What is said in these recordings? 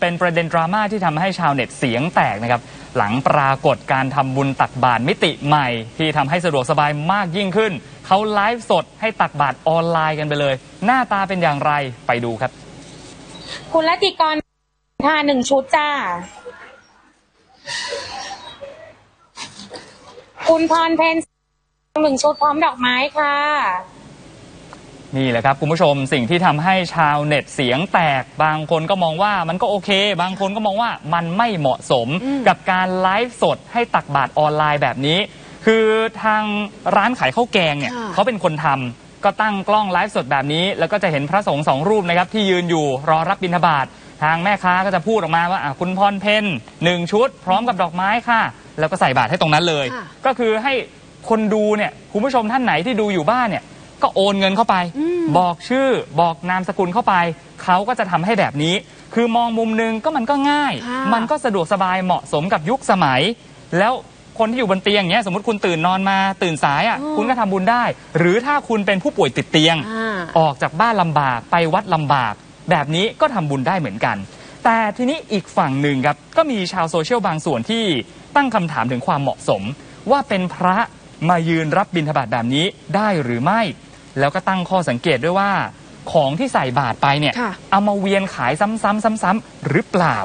เป็นประเด็นดราม่าที่ทำให้ชาวเน็ตเสียงแตกนะครับ หลังปรากฏการทำบุญตักบาตรมิติใหม่ ที่ทำให้สะดวกสบายมากยิ่งขึ้น เขาไลฟ์สดให้ตักบาตรออนไลน์กันไปเลย หน้าตาเป็นอย่างไรไปดูครับ คุณรัติกรค่ะหนึ่งชุดจ้า คุณพรเพนหนึ่งชุดพร้อมดอกไม้ค่ะ นี่แหละครับคุณผู้ชมสิ่งที่ทำให้ชาวเน็ตเสียงแตก บางคนก็มองว่ามันก็โอเค บางคนก็มองว่ามันไม่เหมาะสมอืมกับการไลฟ์สดให้ตักบาตรออนไลน์แบบนี้ คือทางร้านขายข้าวแกงเนี่ยค่ะเขาเป็นคนทำก็ตั้งกล้องไลฟ์สดแบบนี้ แล้วก็จะเห็นพระสงฆ์สองรูปนะครับที่ยืนอยู่รอรับบิณฑบาตทางแม่ค้าก็จะพูดออกมาว่าอะคุณพรเพนหนึ่งชุด พร้อมกับดอกไม้ค่ะ แล้วก็ใส่บาตรให้ตรงนั้นเลยค่ะก็คือให้คนดูเนี่ยคุณผู้ชมท่านไหนที่ดูอยู่บ้านเนี่ย ก็โอนเงินเข้าไปอืมบอกชื่อบอกนามสกุลเข้าไป เขาก็จะทำให้แบบนี้ คือมองมุมหนึงก็มันก็ง่ายค่ะมันก็สะดวกสบายเหมาะสมกับยุคสมัย แล้วคนที่อยู่บนเตียงอย่างเงี้ยสมมติคุณตื่นนอนมาตื่นสายอะคุณก็ทำบุญได้ หรือถ้าคุณเป็นผู้ป่วยติดเตียงอ่าออกจากบ้านลำบากไปวัดลำบาก แบบนี้ก็ทำบุญได้เหมือนกัน แต่ทีนี้อีกฝั่งหนึ่งครับก็มีชาวโซเชียลบางส่วนที่ตั้งคำถามถึงความเหมาะสม ว่าเป็นพระมายืนรับบิณฑบาตแบบนี้ได้หรือไม่ แล้วก็ตั้งข้อสังเกตด้วยว่า ของที่ใส่บาตรไปเนี่ย ค่ะ เอามาเวียนขายซ้ำๆซ้ำๆหรือเปล่า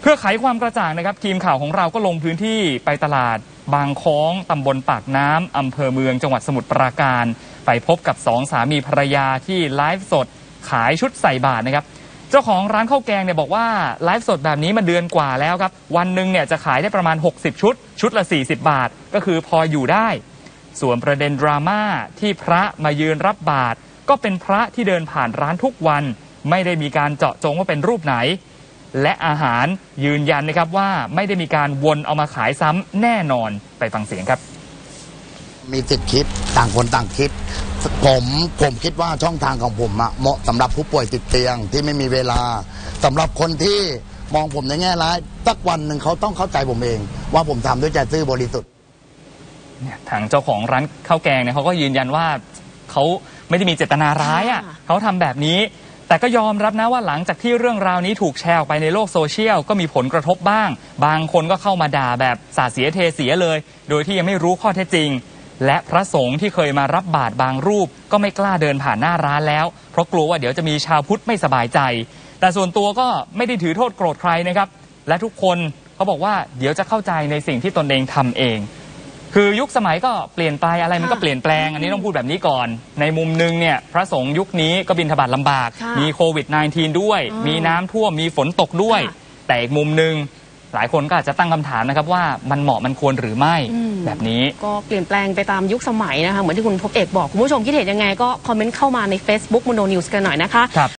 เพื่อไขความกระจ่างนะครับ ทีมข่าวของเราก็ลงพื้นที่ไปตลาด บางค้องตำบลปากน้ำอำเภอเมืองจังหวัดสมุทรปราการ ไปพบกับสองสามีภรรยาที่ไลฟ์สด ขายชุดใส่บาตรนะครับ เจ้าของร้านข้าวแกงเนี่ยบอกว่าไลฟ์สดแบบนี้มาเดือนกว่าแล้วครับ วันหนึ่งเนี่ยจะขายได้ประมาณ 60 ชุด ชุดละ 40 บาท ก็คือพออยู่ได้ ส่วนประเด็นดราม่าที่พระมายืนรับบาตรก็เป็นพระที่เดินผ่านร้านทุกวัน ไม่ได้มีการเจาะจงว่าเป็นรูปไหน และอาหารยืนยันนะครับว่าไม่ได้มีการวนเอามาขายซ้ำแน่นอนไปฟังเสียงครับ มีสิทธิคิดต่างคนต่างคิด ผมผมคิดว่าช่องทางของผมอะเหมาะสำหรับผู้ป่วยติดเตียงที่ไม่มีเวลาสำหรับคนที่มองผมในแง่ร้ายสักวันหนึ่งเขาต้องเข้าใจผมเอง ว่าผมทำด้วยใจซื่อบริสุทธิ์ เนี่ยทางเจ้าของร้านข้าวแกงเนี่ยเขาก็ยืนยันว่าเขาไม่ได้มีเจตนาร้ายอะค่ะเขาทำแบบนี้ แต่ก็ยอมรับนะว่าหลังจากที่เรื่องราวนี้ถูกแชร์ออกไปในโลกโซเชียลก็มีผลกระทบบ้าง บางคนก็เข้ามาด่าแบบสาดเสียเทเสียเลย โดยที่ยังไม่รู้ข้อเท็จจริง และพระสงฆ์ที่เคยมารับบาตรบางรูป ก็ไม่กล้าเดินผ่านหน้าร้านแล้ว เพราะกลัวว่าเดี๋ยวจะมีชาวพุทธไม่สบายใจ แต่ส่วนตัวก็ไม่ได้ถือโทษโกรธใครนะครับ และทุกคนเขาบอกว่าเดี๋ยวจะเข้าใจในสิ่งที่ตนเองทำเอง คือยุคสมัยก็เปลี่ยนไปอะไรมันก็ค่ะเปลี่ยนแปลง อันนี้ต้องพูดแบบนี้ก่อน ในมุมหนึงเนี่ยพระสงฆ์ยุคนี้ก็บินทบาทลำบาก ค่ะมีโควิด -19 ด้วย อืมมีน้ำท่วมมีฝนตกด้วย ค่ะแต่อีกมุมหนึงหลายคนก็อาจจะตั้งคำถามนะครับว่ามันเหมาะมันควรหรือไม่อืม แบบนี้ ก็เปลี่ยนแปลงไปตามยุคสมัยนะคะ เหมือนที่คุณพบเอกบอก คุณผู้ชมคิดเห็นยังไงก็คอมเมนต์เข้ามาใน Facebook มโนนิวส์กันหน่อยนะคะ ครับ